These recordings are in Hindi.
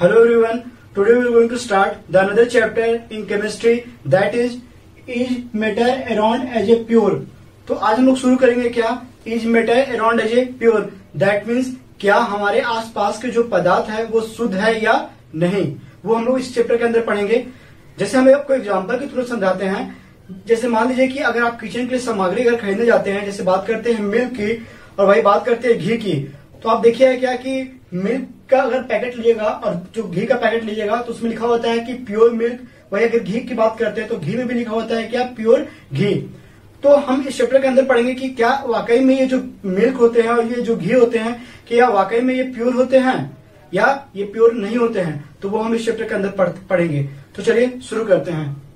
Hello, everyone. Today we are going to start the another chapter in chemistry, that is is matter around as a. तो आज हम लोग शुरू करेंगे क्या is matter around us a pure that means क्या हमारे आसपास के जो पदार्थ है, वो शुद्ध है या नहीं वो हम लोग इस चैप्टर के अंदर पढ़ेंगे जैसे हम आपको एग्ज़ाम्पल के थ्रू समझाते हैं, जैसे मान लीजिए कि अगर आप किचन के लिए सामग्री अगर खरीदने जाते हैं, जैसे बात करते हैं मिल्क की, और वही बात करते हैं घी की तो आप देखिए क्या कि मिल्क का अगर पैकेट लीजिएगा और जो घी का पैकेट लीजिएगा तो उसमें लिखा होता है कि प्योर मिल्क वही अगर घी की बात करते हैं तो घी में भी लिखा होता है क्या? प्योर घी। तो हम इस चैप्टर के अंदर पढ़ेंगे कि क्या वाकई में ये जो मिल्क होते हैं और ये जो घी होते हैं या वाकई में ये प्योर होते हैं, या ये प्योर नहीं होते हैं? तो वो हम इस चैप्टर के अंदर पढ़ेंगे। तो चलिए शुरू करते हैं।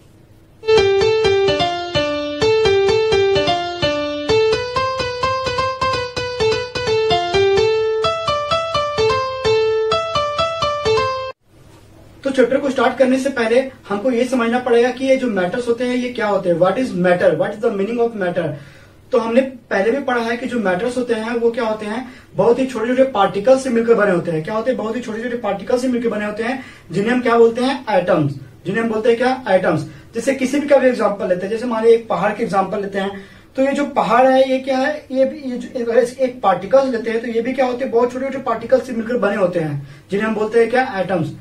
चैप्टर को स्टार्ट करने से पहले हमको ये समझना पड़ेगा कि ये जो मैटर्स होते हैं, ये क्या होते हैं? What is matter what is the meaning of matter तो हमने पहले भी पढ़ा है कि जो मैटर्स होते हैं, वो क्या होते हैं? बहुत ही छोटे छोटे पार्टिकल से मिलकर बने होते हैं। क्या होते हैं? बहुत ही छोटे छोटे पार्टिकल से मिलकर बने होते हैं, जिन्हें हम क्या बोलते हैं? एटम्स जिन्हें हम बोलते हैं क्या? आइटम्स जैसे किसी भी का भी एग्ज़ाम्पल लेते हैं, जैसे मान एक पहाड़ के एग्ज़ाम्पल लेते हैं तो ये जो पहाड़ है, ये क्या है? ये भी जो एक पार्टिकल्स लेते हैं तो ये भी क्या होते हैं? बहुत छोटे छोटे पार्टिकल्स से मिलकर बने होते हैं, जिन्हें हम बोलते हैं क्या? एटम्स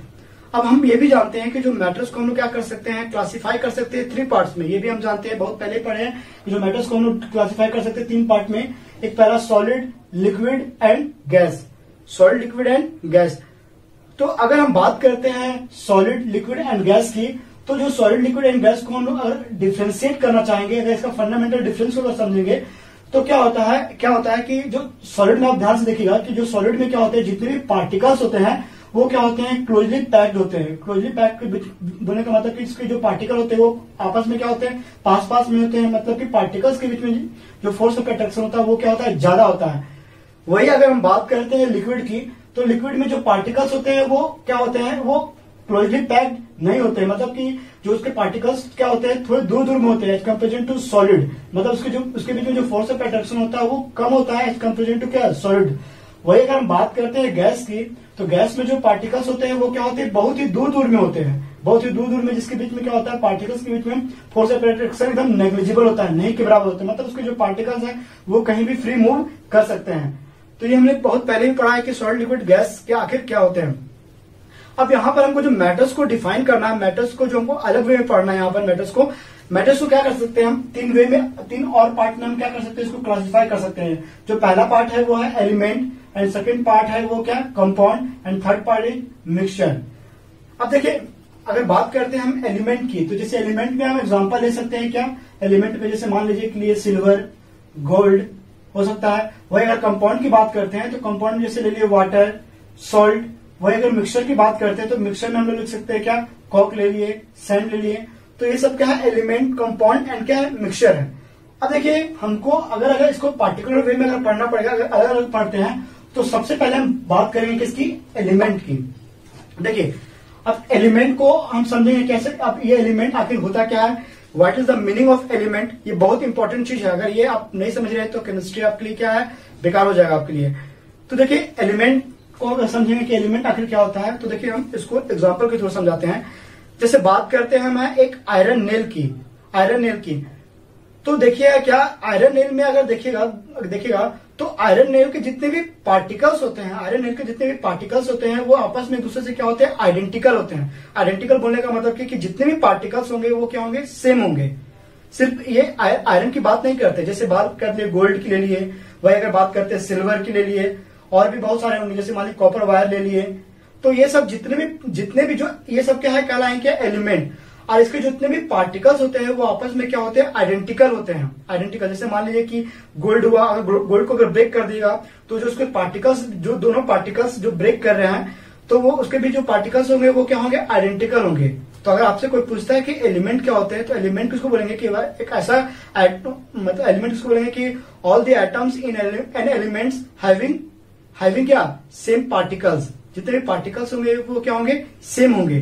अब हम ये भी जानते हैं कि जो मैटर्स को हम लोग क्या कर सकते हैं क्लासिफाई कर सकते हैं थ्री पार्ट्स में। ये भी हम जानते हैं, बहुत पहले पढ़े हैं कि जो मैटर्स को हम लोग क्लासिफाई कर सकते हैं तीन पार्ट में। एक पहला solid liquid and gas solid liquid and gas तो अगर हम बात करते हैं सॉलिड लिक्विड एंड गैस की तो जो सॉलिड लिक्विड एंड गैस को हम लोग अगर डिफ्रेंशिएट करना चाहेंगे, अगर इसका फंडामेंटल डिफरेंस को समझेंगे तो क्या होता है, क्या होता है कि जो सॉलिड में आप ध्यान से देखिएगा कि जो सॉलिड में क्या होते हैं, जितने भी पार्टिकल्स होते हैं वो क्या होते हैं? क्लोजली पैक्ड होते हैं। क्लोजली पैक बोलने का मतलब कि इसके जो पार्टिकल होते हैं, वो आपस में क्या होते हैं? पास पास में होते हैं। मतलब कि पार्टिकल्स के बीच में जो फोर्स ऑफ़ अट्रैक्शन होता है, वो क्या होता है? ज़्यादा होता है। वही अगर हम बात करते हैं लिक्विड की तो लिक्विड में जो पार्टिकल्स होते हैं, वो क्या होते हैं? वो क्लोजली पैक्ड नहीं होते मतलब कि जो उसके पार्टिकल्स क्या होते हैं? थोड़े दूर दूर में होते हैं। एज कम्पेरिजन टू सॉलिड मतलब उसके जो, उसके बीच में जो फोर्स ऑफ़ अट्रैक्शन होता है, वो कम होता है एज कम्पेरिजन टू क्या? सॉलिड वही अगर हम बात करते हैं गैस की तो गैस में जो पार्टिकल्स होते हैं, वो क्या होते हैं? बहुत ही दूर दूर में होते हैं। बहुत ही दूर दूर में जिसके बीच में क्या होता है? पार्टिकल्स के बीच में फोर्स अट्रैक्शन एकदम नेग्लिजिबल होता है, नहीं के बराबर होता है। मतलब उसके जो पार्टिकल्स हैं, वो कहीं भी फ्री मूव कर सकते हैं। तो ये हमने बहुत पहले ही पढ़ा है कि सॉलिड लिक्विड गैस के आखिर क्या होते हैं? अब यहाँ पर हमको जो मैटर्स को डिफाइन करना है मैटर्स को जो हमको अलग वे में पढ़ना है यहाँ पर मैटर्स को मैटर्स को क्या कर सकते हैं हम? तीन वे में, तीन और पार्ट में हम क्या कर सकते हैं? इसको क्लासिफाई कर सकते हैं। जो पहला पार्ट है वो है एलिमेंट एंड सेकेंड पार्ट है वो क्या? Compound and third part is mixture अब देखिए, अगर बात करते हैं हम एलिमेंट की तो जैसे एलिमेंट में हम एग्ज़ाम्पल ले सकते हैं क्या? एलिमेंट में जैसे मान लीजिए कि सिल्वर गोल्ड हो सकता है। वही अगर कंपाउंड की बात करते हैं तो कंपाउंड में जैसे ले लिए वाटर सॉल्ट वही अगर मिक्सचर की बात करते हैं तो मिक्सचर में हम लोग लिख सकते हैं क्या? कॉक ले लिए सैंड ले लिए। तो ये सब क्या है? एलिमेंट कंपाउंड एंड क्या है? मिक्सचर है। अब देखिए, हमको अगर अगर इसको पार्टिकुलर वे में अगर पढ़ना पड़ेगा, अगर अलग अलग पढ़ते हैं तो सबसे पहले हम बात करेंगे किसकी? एलिमेंट की। देखिए, अब एलिमेंट को हम समझेंगे कैसे? अब ये एलिमेंट आखिर होता क्या है? What is the meaning of element ये बहुत इंपॉर्टेंट चीज़ है। अगर ये आप नहीं समझ रहे तो केमिस्ट्री आपके लिए क्या है? बेकार हो जाएगा आपके लिए। तो देखिए एलिमेंट को समझेंगे कि एलिमेंट आखिर क्या होता है तो देखिए हम इसको एग्ज़ाम्पल के थ्रू समझाते हैं। जैसे बात करते हैं हम एक आयरन नेल की आयरन नेल की। तो देखिए क्या आयरन नेल में अगर देखिएगा देखिएगा तो आयरन नेल के जितने भी पार्टिकल्स होते हैं आयरन नेल के जितने भी पार्टिकल्स होते हैं, वो आपस में दूसरे से क्या होते हैं आइडेंटिकल होते हैं। आइडेंटिकल बोलने का मतलब कि जितने भी पार्टिकल्स होंगे, वो क्या होंगे सेम होंगे। सिर्फ़ ये आयरन की बात नहीं करते। जैसे बात करते गोल्ड की ले लिए, वही अगर बात करते सिल्वर की ले लिए और भी बहुत सारे होंगे जैसे मान लीजिए कॉपर वायर ले लिए। तो ये सब जितने भी जितने भी जो ये सब क्या है? कहलाएँगे एलिमेंट और इसके जितने भी पार्टिकल्स होते हैं, वो आपस में क्या होते हैं? आइडेंटिकल होते हैं। आइडेंटिकल जैसे मान लीजिए कि गोल्ड हुआ, अगर गोल्ड को अगर ब्रेक कर देगा तो जो उसके पार्टिकल्स जो दोनों पार्टिकल्स जो ब्रेक कर रहे हैं तो वो उसके भी जो पार्टिकल्स होंगे, वो क्या होंगे? आइडेंटिकल होंगे। तो अगर आपसे कोई पूछता है कि एलिमेंट क्या होते हैं तो एलिमेंट किसको बोलेंगे कि एक ऐसा मतलब एलिमेंट किसको बोलेंगे कि all the atoms in an elements having having क्या? सेम पार्टिकल्स जितने पार्टिकल्स होंगे, वो क्या होंगे? सेम होंगे.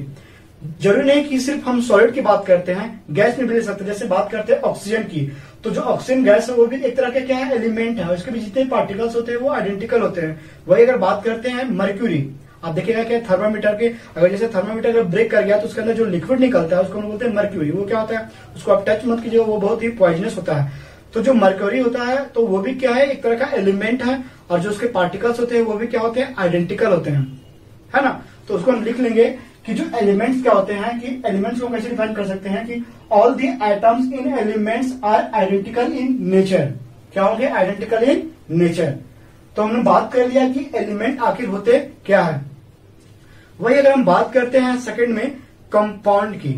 ज़रूरी नहीं कि सिर्फ़ हम सॉलिड की बात करते हैं गैस में भी ले सकते हैं जैसे बात करते हैं ऑक्सीजन की। तो जो ऑक्सीजन गैस है, वो भी एक तरह का क्या है? एलिमेंट है। उसके भी जितने पार्टिकल्स होते हैं, वो आइडेंटिकल होते हैं। वही अगर बात करते हैं मर्क्यूरी आप देखिएगा क्या थर्मामीटर के, अगर जैसे थर्मामीटर अगर ब्रेक कर गया तो उसके अंदर जो लिक्विड निकलता है, उसको हम बोलते हैं मर्क्यूरी वो क्या होता है? उसको आप टच मत कीजिएगा, वो बहुत ही पॉइजनस होता है। तो जो मर्क्यूरी होता है तो वो भी क्या है? एक तरह का एलिमेंट है, और जो उसके पार्टिकल्स होते हैं, वो भी क्या होते हैं? आइडेंटिकल होते हैं। है ना? तो उसको हम लिख लेंगे कि जो एलिमेंट्स क्या होते हैं, कि एलिमेंट्स को कैसे डिफाइन कर सकते हैं कि all the atoms in elements are identical in nature क्या होंगे आइडेंटिकल इन नेचर तो हमने बात कर लिया कि एलिमेंट आखिर होते क्या है। वही अगर हम बात करते हैं सेकंड में कंपाउंड की।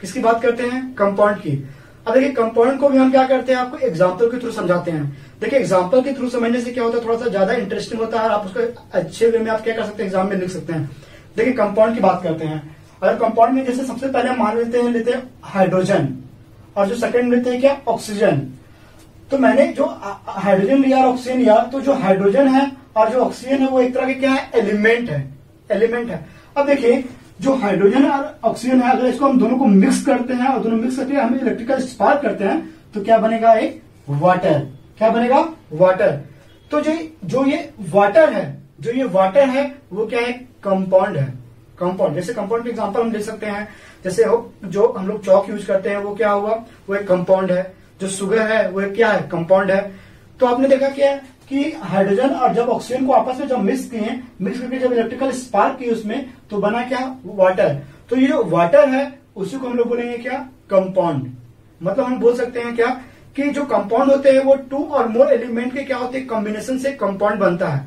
किसकी बात करते हैं? कंपाउंड की। अब देखिए कंपाउंड को भी हम क्या करते हैं, आपको एग्ज़ाम्पल के थ्रू समझाते हैं। देखिए एग्ज़ाम्पल के थ्रू समझने से क्या होता है थोड़ा सा ज़्यादा इंटरेस्टिंग होता है, आप उसको अच्छे वे में आप क्या कर सकते हैं एग्ज़ाम में लिख सकते हैं। देखिए कंपाउंड की बात करते हैं। अगर कंपाउंड में जैसे सबसे पहले हम मान लेते हैं लेते हैं हाइड्रोजन और जो सेकंड लेते हैं क्या ऑक्सीजन तो मैंने जो हाइड्रोजन लिया और ऑक्सीजन लिया तो जो हाइड्रोजन है और जो ऑक्सीजन है, वो एक तरह के क्या है एलिमेंट है। एलिमेंट है। अब देखिए जो हाइड्रोजन और ऑक्सीजन है, अगर इसको हम दोनों को मिक्स करते हैं और दोनों मिक्स करके हम इलेक्ट्रिकल स्पार्क करते हैं तो क्या बनेगा एक वाटर क्या बनेगा वाटर तो जो जो ये वाटर है, जो ये वाटर है, वो क्या है? कंपाउंड है. कंपाउंड जैसे कंपाउंड के एग्जांपल हम ले सकते हैं। जैसे जो हम लोग चौक यूज़ करते हैं, वो क्या हुआ? वो एक कंपाउंड है. जो शुगर है, वो क्या है? कंपाउंड है. तो आपने देखा क्या कि हाइड्रोजन और जब ऑक्सीजन को आपस में जब मिक्स किए मिक्स करके जब इलेक्ट्रिकल स्पार्क किए उसमें तो बना क्या वाटर तो ये जो वाटर है, उसी को हम लोग बोलेंगे क्या? कंपाउंड मतलब हम बोल सकते हैं क्या? कि जो कंपाउंड होते हैं, वो टू और मोर एलिमेंट के क्या होते हैं? कॉम्बिनेशन से कंपाउंड बनता है।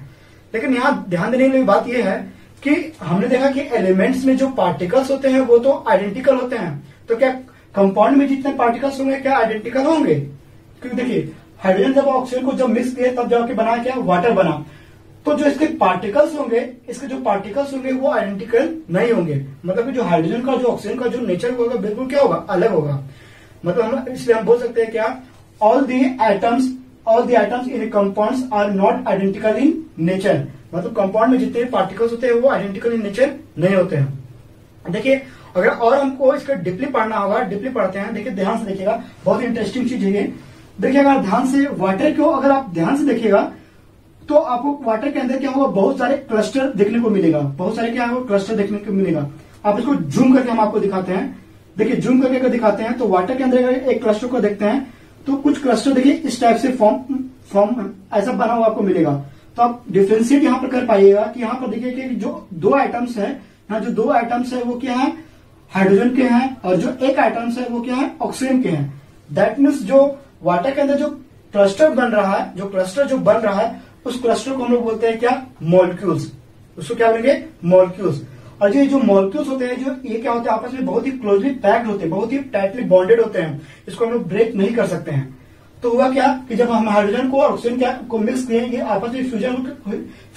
लेकिन यहाँ ध्यान देने वाली बात यह है कि हमने देखा कि एलिमेंट्स में जो पार्टिकल्स होते हैं, वो तो आइडेंटिकल होते हैं। तो क्या कंपाउंड में जितने पार्टिकल्स होंगे, क्या आइडेंटिकल होंगे? क्योंकि देखिए हाइड्रोजन जब ऑक्सीजन को जब मिक्स किया तब जाके बना क्या? वाटर बना। तो जो इसके पार्टिकल्स होंगे, इसके जो पार्टिकल्स होंगे, वो आइडेंटिकल नहीं होंगे। मतलब कि जो हाइड्रोजन का, जो ऑक्सीजन का, जो नेचर होगा, बिल्कुल क्या होगा? अलग होगा। मतलब हम, इसलिए हम बोल सकते हैं क्या? All the atoms all the atoms in compounds are not identical in nature मतलब कंपाउंड में जितने पार्टिकल्स होते हैं, वो आइडेंटिकल इन नेचर नहीं होते हैं। देखिए, अगर और हमको इसका डिपली पढ़ना होगा डिपली पढ़ते हैं। देखिए, ध्यान से देखिएगा। बहुत इंटरेस्टिंग चीज़ है देखिए, अगर ध्यान से वाटर को अगर आप ध्यान से देखिएगा तो आपको वाटर के अंदर क्या होगा? बहुत सारे क्लस्टर देखने को मिलेगा। बहुत सारे क्या होगा? क्लस्टर देखने को मिलेगा। आप इसको जूम करके हम आपको दिखाते हैं। देखिए जूम करके अगर दिखाते हैं तो वाटर के अंदर अगर एक क्लस्टर को देखते हैं तो कुछ क्लस्टर देखिए, इस टाइप से फॉर्म फॉर्म ऐसा बना हुआ आपको मिलेगा। तो आप डिफ्रेंशिएट यहाँ पर कर पाइएगा कि यहाँ पर देखिए कि जो दो आइटम्स है, यहाँ जो दो आइटम्स है, वो क्या है? हाइड्रोजन के हैं, और जो एक आइटम्स है, वो क्या है? ऑक्सीजन के हैं। दैट मीन्स जो वाटर के अंदर जो क्लस्टर बन रहा है, जो क्लस्टर जो बन रहा है, उस क्लस्टर को हम लोग बोलते हैं क्या? मॉलिक्यूल्स उसको क्या बोलेंगे? मॉलिक्यूल्स और ये जो मॉलिक्यूल्स होते हैं, जो ये क्या होते हैं? आपस में बहुत ही क्लोजली पैक्ड होते हैं, बहुत ही टाइटली बॉन्डेड होते हैं। इसको हम लोग ब्रेक नहीं कर सकते हैं। तो हुआ क्या कि जब हम हाइड्रोजन को और ऑक्सीजन क्या को मिक्स किए, ये आपस में फ्यूजन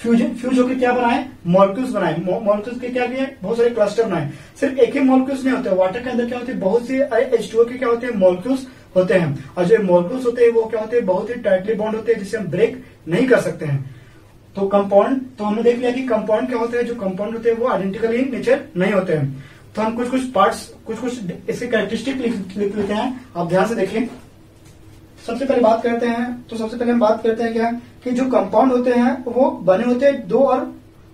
फ्यूजन फ्यूज होकर क्या बनाए? मॉलिक्यूल्स बनाए। मॉलिक्यूल्स के क्या किए? बहुत सारे क्लस्टर बनाए। सिर्फ़ एक ही मॉलिक्यूल्स नहीं होते वाटर के अंदर क्या होते हैं? बहुत से एच के क्या होते हैं? मॉलिक्यूल्स होते हैं। और जो मॉलिक्यूल्स होते हैं, वो क्या होते हैं? बहुत ही टाइटली बॉन्ड होते हैं, जिसे हम ब्रेक नहीं कर सकते हैं। तो कंपाउंड तो हमने देख लिया कि कंपाउंड क्या होते हैं? जो कंपाउंड होते हैं, वो आइडेंटिकल इन नेचर नहीं होते हैं। तो हम कुछ कुछ पार्ट्स कुछ कुछ इसके कैरेक्टरिस्टिक लिख लेते हैं। आप ध्यान से देखिए सबसे पहले बात करते हैं तो सबसे पहले हम बात करते हैं क्या? कि जो कंपाउंड होते हैं, वो बने होते हैं दो और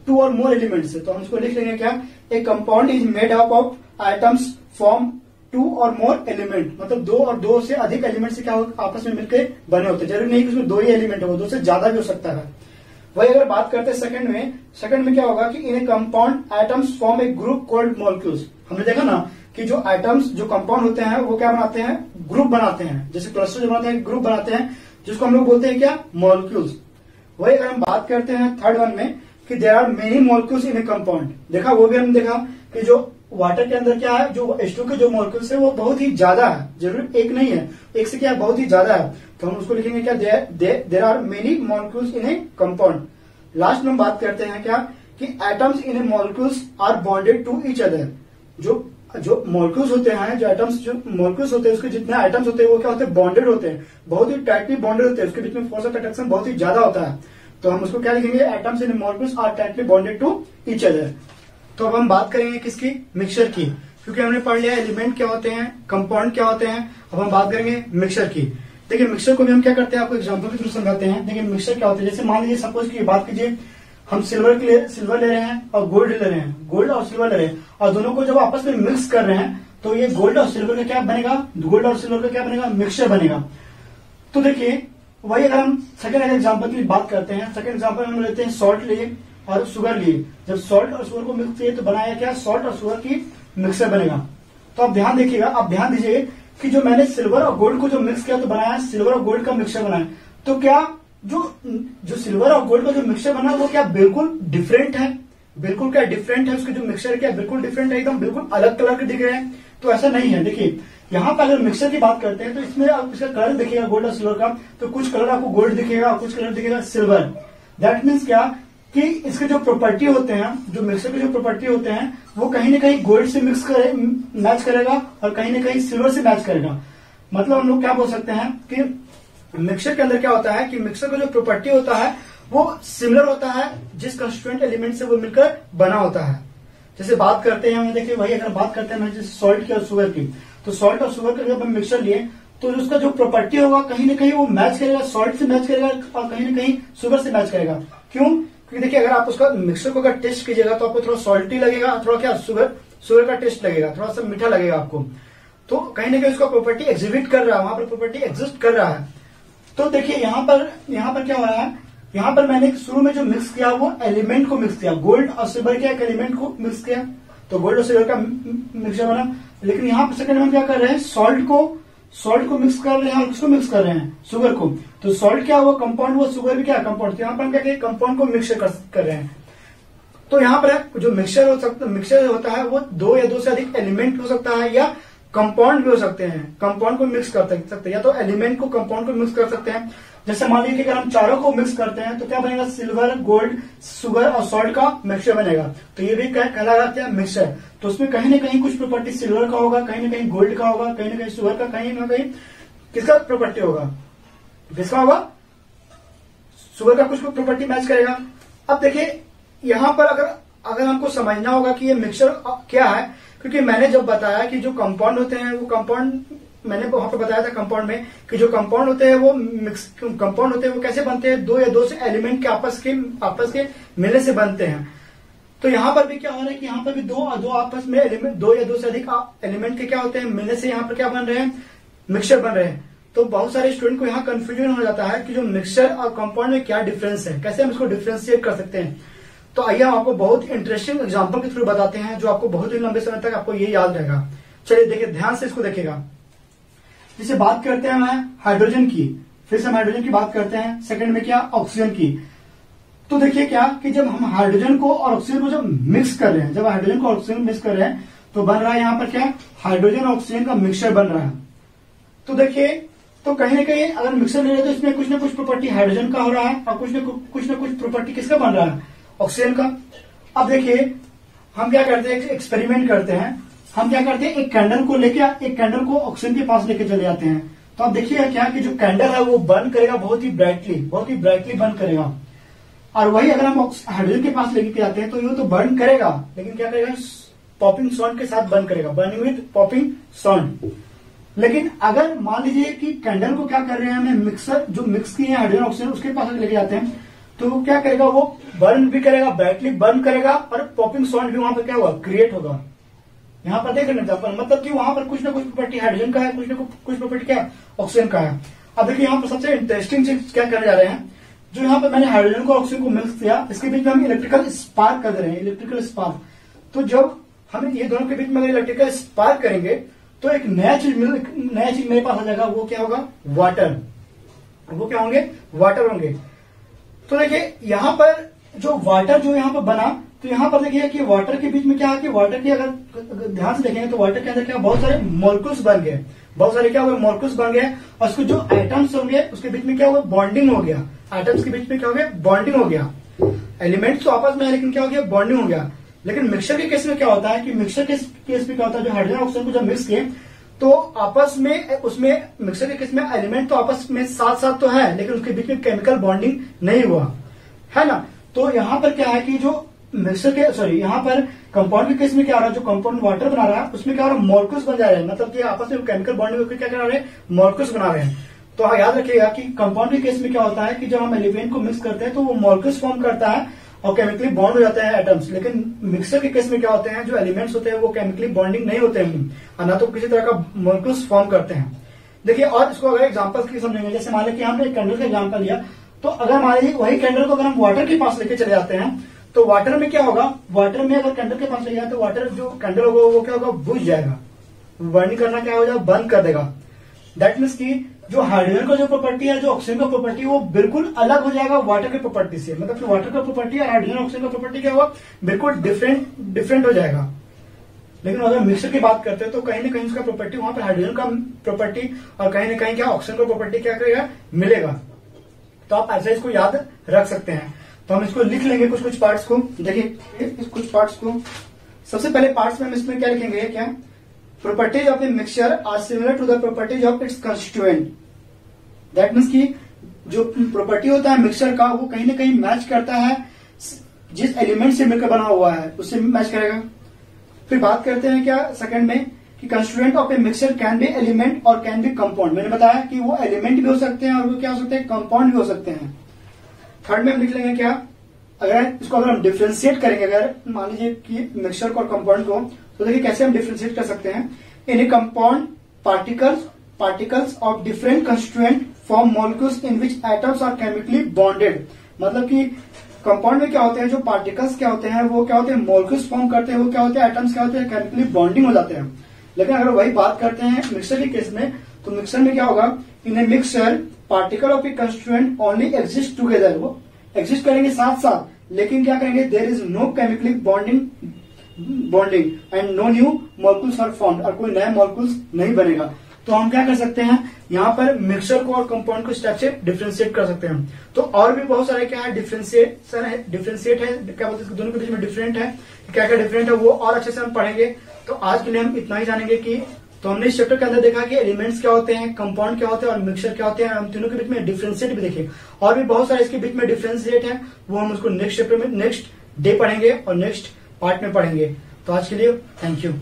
टू और मोर एलिमेंट से। तो हम इसको लिख लेंगे क्या? A compound is made up of atoms from two or more element मतलब दो और दो से अधिक एलिमेंट से क्या हो, आपस में मिलकर बने होते हैं। ज़रूरी नहीं कि उसमें दो ही एलिमेंट हो, दो से ज़्यादा भी हो सकता है। वही अगर बात करते हैं सेकंड में सेकंड में क्या होगा कि in a compound atoms form a group called molecules हमने देखा ना कि जो आइटम्स जो कंपाउंड होते हैं, वो क्या बनाते हैं? ग्रुप बनाते हैं। जैसे क्लस्टर जो बनाते हैं ग्रुप बनाते हैं, जिसको हम लोग बोलते हैं क्या? मॉलिक्यूल्स वही अगर हम बात करते हैं थर्ड वन में, कि there are many molecules in a compound देखा, वो भी हमने देखा कि जो वाटर के अंदर क्या है, जो एच के जो मॉलिक्यूल्स है, वो बहुत ही ज़्यादा है। ज़रूर एक नहीं है। एक से क्या बहुत ही ज़्यादा है। तो हम उसको लिखेंगे क्या? There are many molecules in a compound last में हम बात करते हैं क्या? कि atoms in a molecules are bonded to each other जो जो मॉलिक्यूल्स होते हैं, जो आइटम्स जो मॉलिक्यूल्स होते हैं, उसके जितने आइटम्स होते हैं, वो क्या होते हैं? बॉन्डेड होते हैं। बहुत ही टाइटली बॉन्डेड होते हैं। उसके बीच में फोर्स ऑफ़ अट्रैक्शन बहुत ही ज़्यादा होता है। तो हम उसको क्या लिखेंगे? Atoms in molecules are tightly bonded to each other तो अब हम बात करेंगे किसकी? मिक्सचर की। क्योंकि हमने पढ़ लिया एलिमेंट क्या होते हैं कंपाउंड क्या होते हैं, अब हम बात करेंगे मिक्सचर की। देखिए मिक्सचर को भी हम क्या करते हैं? आपको एग्ज़ाम्पल के थ्रू समझाते हैं। देखिए मिक्सचर क्या होता है? जैसे मान लीजिए सपोज़ की बात कीजिए, हम सिल्वर के लिए सिल्वर ले रहे हैं और गोल्ड ले रहे हैं। गोल्ड और सिल्वर ले रहे हैं। और दोनों को जब आपस में मिक्स कर रहे हैं तो ये गोल्ड और सिल्वर का क्या बनेगा? गोल्ड और सिल्वर का क्या बनेगा? मिक्सचर बनेगा। तो देखिए, वही अगर हम सेकेंड एग्ज़ाम्पल की बात करते हैं सेकंड एग्ज़ाम्पल हम लेते हैं सॉल्ट लिए और शुगर लिए जब सॉल्ट और शुगर को मिक्स किए तो बनाया क्या? सॉल्ट और शुगर की मिक्सर बनेगा। तो आप ध्यान देखिएगा आप ध्यान दीजिए कि जो मैंने सिल्वर और गोल्ड को जो मिक्स किया तो बनाया सिल्वर और गोल्ड का मिक्सर बनाया। तो क्या जो जो सिल्वर और गोल्ड का जो मिक्सर बना, वो क्या बिल्कुल डिफरेंट है? बिल्कुल क्या डिफरेंट है? उसके जो मिक्सर क्या बिल्कुल डिफरेंट है? एकदम बिल्कुल अलग कलर के दिख रहे हैं। तो ऐसा नहीं है। देखिए, यहाँ पर अगर मिक्सर की बात करते हैं तो इसमें आप, इसका कलर दिखेगा गोल्ड और सिल्वर का। तो कुछ कलर आपको गोल्ड दिखेगा, कुछ कलर दिखेगा सिल्वर दैट मीन्स क्या? कि इसके जो प्रॉपर्टी होते हैं, जो मिक्सर के जो प्रॉपर्टी होते हैं, वो कहीं ना कहीं गोल्ड से मिक्स करे मैच करेगा और कहीं ना कहीं सिल्वर से मैच करेगा। मतलब हम लोग क्या बोल सकते हैं कि मिक्सर के अंदर क्या होता है कि मिक्सर का जो प्रॉपर्टी होता है, वो सिमिलर होता है, जिस कंस्टिट्यूएंट एलिमेंट से वो मिलकर बना होता है। जैसे बात करते हैं देखिए वही अगर बात करते हैं जैसे सॉल्ट की और शुगर की तो सॉल्ट और शुगर का जब हम मिक्सर लिए तो उसका जो प्रॉपर्टी होगा, कहीं ना कहीं वो मैच करेगा सॉल्ट से मैच करेगा और कहीं ना कहीं शुगर से मैच करेगा। क्यों? क्योंकि देखिए, अगर आप उसका मिक्सर को अगर टेस्ट कीजिएगा तो आपको थोड़ा सॉल्टी लगेगा, थोड़ा क्या शुगर शुगर का टेस्ट लगेगा, थोड़ा सा मीठा लगेगा आपको। तो कहीं ना कहीं उसका प्रॉपर्टी एग्जिबिट कर रहा है, वहाँ पर प्रॉपर्टी एग्जिस्ट कर रहा है। तो देखिए, यहाँ पर यहाँ पर क्या हो रहा है? यहाँ पर मैंने शुरू में जो मिक्स किया, वो एलिमेंट को मिक्स किया। गोल्ड और सिल्वर के एक एलिमेंट को मिक्स किया। तो गोल्ड और सिल्वर का मिक्सचर बना। लेकिन यहाँ पर सेकंड में क्या कर रहे हैं? सॉल्ट को सॉल्ट को मिक्स कर रहे हैं और किसको मिक्स कर रहे हैं? सुगर को। तो सॉल्ट क्या हुआ? कंपाउंड हुआ सुगर भी क्या? कंपाउंड तो यहाँ पर हम क्या कंपाउंड को मिक्स कर, कर रहे हैं। तो यहाँ पर जो मिक्सचर हो सकता मिक्सचर होता है वो दो या दो से अधिक एलिमेंट हो सकता है या कंपाउंड भी हो सकते हैं। कंपाउंड को मिक्स कर सकते हैं। या तो एलिमेंट को कंपाउंड को मिक्स कर सकते हैं। जैसे मान लीजिए अगर हम चारों को मिक्स करते हैं तो क्या बनेगा? सिल्वर गोल्ड सुगर और सॉल्ट का मिक्सचर बनेगा। तो ये भी कहलाता है मिक्सचर तो उसमें कहीं ना कहीं कुछ प्रॉपर्टी सिल्वर का होगा, कहीं ना कहीं गोल्ड का होगा, कहीं ना कहीं सुगर का, कहीं ना कहीं किसका प्रॉपर्टी होगा? किसका होगा? सुगर का कुछ प्रॉपर्टी मैच करेगा। अब देखिए, यहाँ पर अगर अगर हमको समझना होगा कि ये मिक्सचर क्या है, क्योंकि मैंने जब बताया कि जो कंपाउंड होते हैं, वो कंपाउंड मैंने पर बताया था कंपाउंड में कि जो कंपाउंड होते हैं वो मिक्स कंपाउंड होते हैं वो कैसे बनते हैं? दो या दो से एलिमेंट के आपस के आपस के मिलने से बनते हैं। तो यहाँ पर भी क्या हो रहा है कि यहाँ पर भी दो दो आपस में एलिमेंट दो या दो से अधिक एलिमेंट के क्या होते हैं? मिलने से यहाँ पर क्या बन रहे हैं? मिक्सचर बन रहे हैं। तो बहुत सारे स्टूडेंट को यहाँ कंफ्यूजन हो जाता है कि जो मिक्सचर और कंपाउंड में क्या डिफरेंस है। कैसे हम इसको डिफ्रेंशिएट कर सकते हैं? तो आइए हम आपको बहुत इंटरेस्टिंग एग्ज़ाम्पल के थ्रू बताते हैं, जो आपको बहुत ही लंबे समय तक आपको ये याद रहेगा। चलिए देखिए, ध्यान से इसको देखेगा जिसे बात करते हैं मैं हाइड्रोजन की। फिर से हम हाइड्रोजन की बात करते हैं। सेकंड में क्या? ऑक्सीजन की। तो देखिए क्या कि जब हम हाइड्रोजन को और ऑक्सीजन को जब मिक्स कर रहे हैं, जब हाइड्रोजन को ऑक्सीजन मिक्स कर रहे हैं तो बन रहा है यहाँ पर क्या? हाइड्रोजन और ऑक्सीजन का मिक्सचर बन रहा है। तो देखिए तो कहीं ना कहीं अगर मिक्सर ले रहे तो इसमें कुछ ना कुछ प्रॉपर्टी हाइड्रोजन का हो रहा है और कुछ ना कुछ ना कुछ प्रॉपर्टी किसका बन रहा है? ऑक्सीजन का। अब देखिए, हम क्या करते हैं? एक्सपेरिमेंट करते हैं। हम क्या करते हैं, एक कैंडल को लेके, एक कैंडल को ऑक्सीजन के पास लेके चले जाते हैं। तो आप देखिएगा क्या कि जो कैंडल है वो बर्न करेगा बहुत ही ब्राइटली बहुत ही ब्राइटली बर्न करेगा। और वही अगर हम हाइड्रोजन के पास लेके जाते हैं तो ये तो बर्न करेगा, लेकिन क्या करेगा पॉपिंग साउंड के साथ बर्न करेगा बर्निंग विथ पॉपिंग साउंड लेकिन अगर मान लीजिए कि कैंडल को क्या कर रहे हैं हमें मिक्सर जो मिक्स किए हैं हाइड्रोजन ऑक्सीजन उसके पास लेके जाते हैं तो क्या करेगा वो बर्न भी करेगा ब्राइटली बर्न करेगा, और पॉपिंग साउंड भी वहाँ पर क्या होगा क्रिएट होगा। यहाँ पर देख रहे एग्ज़ाम्पल मतलब कि वहाँ पर कुछ ना कुछ प्रॉपर्टी हाइड्रोजन का है, कुछ ना कुछ प्रॉपर्टी क्या ऑक्सीजन का है। अब देखिए यहाँ पर सबसे इंटरेस्टिंग चीज़ क्या करने जा रहे हैं, जो यहाँ पर मैंने हाइड्रोजन को ऑक्सीजन को मिक्स किया, इसके बीच में हम इलेक्ट्रिकल स्पार्क कर रहे हैं इलेक्ट्रिकल स्पार्क तो जब हम ये दोनों के बीच में इलेक्ट्रिकल स्पार्क करेंगे तो एक नया चीज़ मिल, नया चीज़ मेरे पास आ जाएगा, वो क्या होगा? वाटर वो क्या होंगे? वाटर होंगे। तो देखिए, यहाँ पर जो वाटर जो यहाँ पर बना तो यहाँ पर देखिए कि वाटर के बीच में क्या है कि वाटर के अगर ध्यान से देखेंगे तो वाटर के अंदर क्या बहुत सारे मोलकुल्स बन गए। बहुत सारे क्या हुए मोलकुल्स बन गए और उसके जो आइटम्स होंगे, उसके बीच में क्या हुआ बॉन्डिंग हो गया। आइटम्स के बीच में क्या हो गया बॉन्डिंग हो गया। एलिमेंट्स तो आपस में है, लेकिन क्या हो गया बॉन्डिंग हो गया। लेकिन मिक्सर के केस में क्या होता है कि मिक्सर के केस में क्या होता है, जो हाइड्रोजन ऑक्सीजन को जब मिक्स किए तो आपस में, उसमें मिक्सर के केस में एलिमेंट तो आपस में साथ साथ तो है, लेकिन उसके बीच में केमिकल बॉन्डिंग नहीं हुआ। है ना? तो यहाँ पर क्या है कि जो मिक्सर के सॉरी यहाँ पर कंपाउंड के केस में क्या हो रहा है? जो कंपाउंड वाटर बना रहा है, उसमें क्या हो रहा है? मॉर्कस बन जा रहे हैं। मतलब कि आपस में केमिकल बॉन्डिंग होकर क्या करा रहे हैं? मॉर्कस बना रहे हैं। तो आप याद रखिएगा कि कंपाउंड के केस में क्या होता है कि जब हम एलिमेंट को मिक्स करते हैं तो वो मॉर्कस फॉर्म करता है और केमिकली बॉन्ड हो जाते हैं एटम्स लेकिन मिक्सर के केस में क्या होते हैं? जो एलिमेंट्स होते हैं, वो केमिकली बॉन्डिंग नहीं होते हैं। और ना तो किसी तरह का मोलिकुल्स फॉर्म करते हैं। देखिए, और इसको अगर एग्ज़ाम्पल की समझेंगे, जैसे मान लिया कि हमने एक कैंडल का एग्ज़ाम्पल लिया तो अगर मान लीजिए वही कैंडल को अगर हम वाटर के पास लेके चले जाते हैं तो वाटर में क्या होगा? वाटर में अगर कैंडल के पास ले जाए तो वाटर जो कैंडल होगा, वो क्या होगा? बुझ जाएगा। बर्न करना क्या हो जाएगा बंद कर देगा। दैट मीन्स की जो हाइड्रोजन का जो प्रॉपर्टी है, जो ऑक्सीजन का प्रॉपर्टी है वो बिल्कुल अलग हो जाएगा वाटर की प्रॉपर्टी से। मतलब वाटर का प्रॉपर्टी और हाइड्रोजन ऑक्सीजन का प्रॉपर्टी क्या होगा? बिल्कुल डिफरेंट डिफरेंट हो जाएगा। लेकिन अगर मिक्सर की बात करते हैं तो कहीं ना कहीं उसका प्रॉपर्टी वहाँ पर हाइड्रोजन का प्रॉपर्टी और कहीं ना कहीं क्या ऑक्सीजन का प्रॉपर्टी क्या करेगा? मिलेगा। तो आप ऐसे इसको याद रख सकते हैं। तो हम इसको लिख लेंगे कुछ कुछ पार्ट्स को। देखिए कुछ पार्ट्स को। सबसे पहले पार्ट्स में हम इसमें क्या लिखेंगे? क्या? Properties of a mixture are similar to the properties of its constituent. That means की जो प्रॉपर्टी होता है मिक्सचर का, वो कहीं ना कहीं मैच करता है, जिस एलिमेंट से मिलकर बना हुआ है, उससे मैच करेगा। फिर बात करते हैं क्या सेकंड में? कि constituent of a mixture can be element or can be compound मैंने बताया कि वो एलिमेंट भी हो सकते हैं और वो क्या हो सकते हैं? कंपाउंड भी हो सकते हैं। थर्ड में हम लिख लेंगे क्या? अगर इसको अगर हम डिफ्रेंशिएट करेंगे, अगर मान लीजिए कि मिक्सर को और कंपाउंड को तो देखिए कैसे हम डिफ्रेंशिएट कर सकते हैं। In a compound particles particles of different constituent form molecules in which atoms are chemically bonded मतलब कि कंपाउंड में क्या होते हैं? जो पार्टिकल्स क्या होते हैं? वो क्या होते हैं? मॉलिक्यूल्स फॉर्म करते हैं। वो क्या होते हैं? एटम्स क्या होते हैं? केमिकली बॉन्डिंग हो जाते हैं। लेकिन अगर वही बात करते हैं मिक्सर के केस में तो मिक्सर में क्या होगा? In a mixture particle of a constituent only exist together वो एग्जिस्ट करेंगे साथ साथ लेकिन क्या करेंगे? There is no chemically bonding bonding and no new molecules are form और कोई नया मॉलिक्यूल्स नहीं बनेगा। तो हम क्या कर सकते हैं? यहाँ पर मिक्सर को और कंपाउंड को स्टेप से डिफ्रेंशिएट कर सकते हैं तो और भी बहुत सारे क्या है? डिफ्रेंशिएट सर है डिफ्रेंशिएट है। क्या बोलते हैं दोनों के बीच में डिफरेंट है। क्या क्या डिफरेंट है? वो और अच्छे से हम पढ़ेंगे। तो आज के लिए हम इतना ही जानेंगे कि तो हमने इस चैप्टर के अंदर देखा कि एलिमेंट्स क्या होते हैं कंपाउंड क्या होते हैं और मिक्सर क्या होते हैं, हम तीनों के बीच में डिफ्रेंशिएट भी देखे और भी बहुत सारे इसके बीच में डिफ्रेंशिएट है, वो हम उसको नेक्स्ट चैप्टर में नेक्स्ट डे पढ़ेंगे और नेक्स्ट पार्ट में पढ़ेंगे। तो आज के लिए थैंक यू